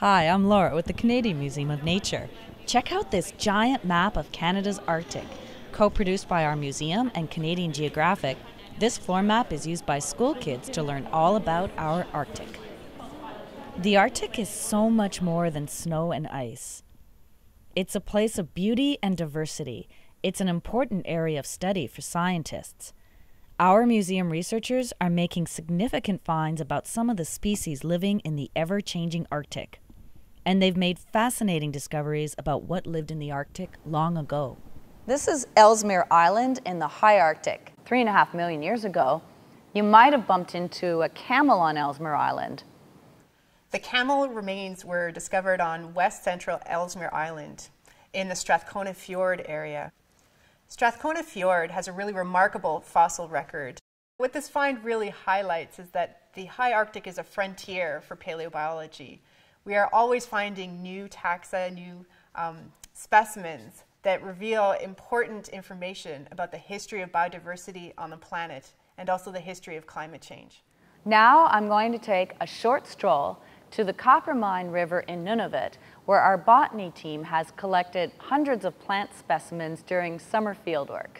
Hi, I'm Laura with the Canadian Museum of Nature. Check out this giant map of Canada's Arctic. Co produced by our museum and Canadian Geographic, this floor map is used by school kids to learn all about our Arctic. The Arctic is so much more than snow and ice. It's a place of beauty and diversity. It's an important area of study for scientists. Our museum researchers are making significant finds about some of the species living in the ever changing Arctic and they've made fascinating discoveries about what lived in the Arctic long ago. This is Ellesmere Island in the high Arctic. Three and a half million years ago, you might have bumped into a camel on Ellesmere Island. The camel remains were discovered on west central Ellesmere Island in the Strathcona Fjord area. Strathcona Fjord has a really remarkable fossil record. What this find really highlights is that the high Arctic is a frontier for paleobiology we are always finding new taxa, new um, specimens that reveal important information about the history of biodiversity on the planet and also the history of climate change. Now I'm going to take a short stroll to the Coppermine River in Nunavut, where our botany team has collected hundreds of plant specimens during summer fieldwork.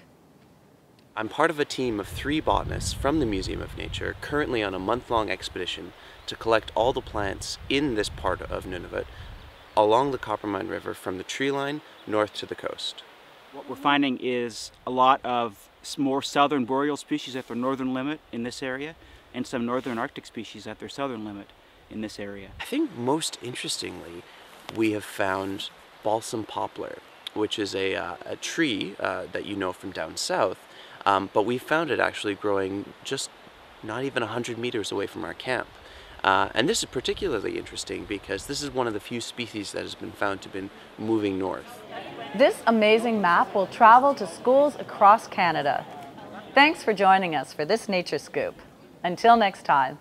I'm part of a team of three botanists from the Museum of Nature currently on a month-long expedition to collect all the plants in this part of Nunavut along the Coppermine River from the tree line north to the coast. What we're finding is a lot of more southern boreal species at their northern limit in this area and some northern Arctic species at their southern limit in this area. I think most interestingly, we have found balsam poplar, which is a, uh, a tree uh, that you know from down south um, but we found it actually growing just not even 100 meters away from our camp. Uh, and this is particularly interesting because this is one of the few species that has been found to been moving north. This amazing map will travel to schools across Canada. Thanks for joining us for this Nature Scoop. Until next time.